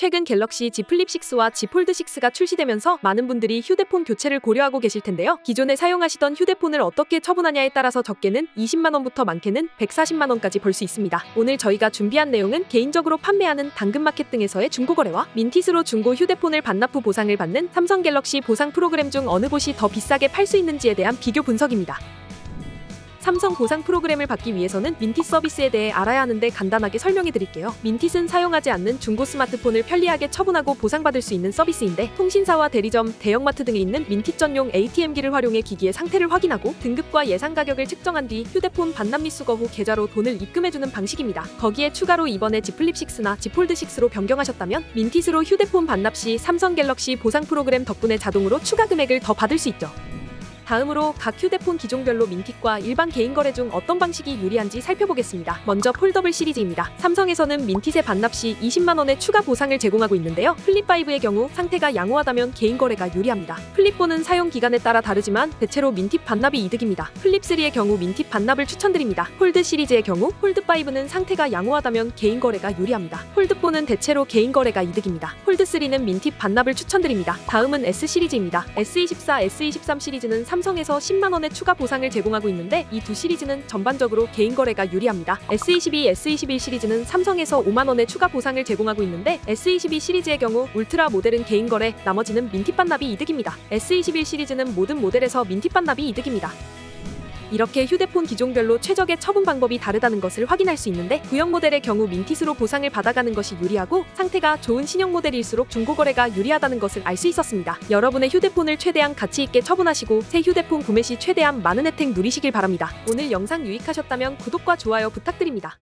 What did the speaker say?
최근 갤럭시 Z 플립 6와 Z 폴드 6가 출시되면서 많은 분들이 휴대폰 교체를 고려하고 계실 텐데요. 기존에 사용하시던 휴대폰을 어떻게 처분하냐에 따라서 적게는 20만 원부터 많게는 140만 원까지 벌 수 있습니다. 오늘 저희가 준비한 내용은 개인적으로 판매하는 당근마켓 등에서의 중고거래와 민팃으로 중고 휴대폰을 반납 후 보상을 받는 삼성 갤럭시 보상 프로그램 중 어느 곳이 더 비싸게 팔 수 있는지에 대한 비교 분석입니다. 삼성 보상 프로그램을 받기 위해서는 민팃 서비스에 대해 알아야 하는데 간단하게 설명해 드릴게요. 민팃은 사용하지 않는 중고 스마트폰을 편리하게 처분하고 보상받을 수 있는 서비스인데 통신사와 대리점, 대형마트 등에 있는 민팃 전용 ATM기를 활용해 기기의 상태를 확인하고 등급과 예상 가격을 측정한 뒤 휴대폰 반납 및 수거 후 계좌로 돈을 입금해 주는 방식입니다. 거기에 추가로 이번에 Z 플립 6나 Z 폴드 6로 변경하셨다면 민팃으로 휴대폰 반납 시 삼성 갤럭시 보상 프로그램 덕분에 자동으로 추가 금액을 더 받을 수 있죠. 다음으로 각 휴대폰 기종별로 민팃과 일반 개인 거래 중 어떤 방식이 유리한지 살펴보겠습니다. 먼저 폴더블 시리즈입니다. 삼성에서는 민팃에 반납 시 20만 원의 추가 보상을 제공하고 있는데요. 플립5의 경우 상태가 양호하다면 개인 거래가 유리합니다. 플립4는 사용 기간에 따라 다르지만 대체로 민팃 반납이 이득입니다. 플립3의 경우 민팃 반납을 추천드립니다. 폴드 시리즈의 경우 폴드5는 상태가 양호하다면 개인 거래가 유리합니다. 폴드4는 대체로 개인 거래가 이득입니다. 폴드3는 민팃 반납을 추천드립니다. 다음은 S 시리즈입니다. S24, S23 시리즈는 삼성에서 10만 원의 추가 보상을 제공하고 있는데 이 두 시리즈는 전반적으로 개인 거래가 유리합니다. S22, S21 시리즈는 삼성에서 5만 원의 추가 보상을 제공하고 있는데 S22 시리즈의 경우 울트라 모델은 개인 거래, 나머지는 민티 반납이 이득입니다. S21 시리즈는 모든 모델에서 민티 반납이 이득입니다. 이렇게 휴대폰 기종별로 최적의 처분 방법이 다르다는 것을 확인할 수 있는데 구형 모델의 경우 민티스로 보상을 받아가는 것이 유리하고 상태가 좋은 신형 모델일수록 중고거래가 유리하다는 것을 알 수 있었습니다. 여러분의 휴대폰을 최대한 가치 있게 처분하시고 새 휴대폰 구매 시 최대한 많은 혜택 누리시길 바랍니다. 오늘 영상 유익하셨다면 구독과 좋아요 부탁드립니다.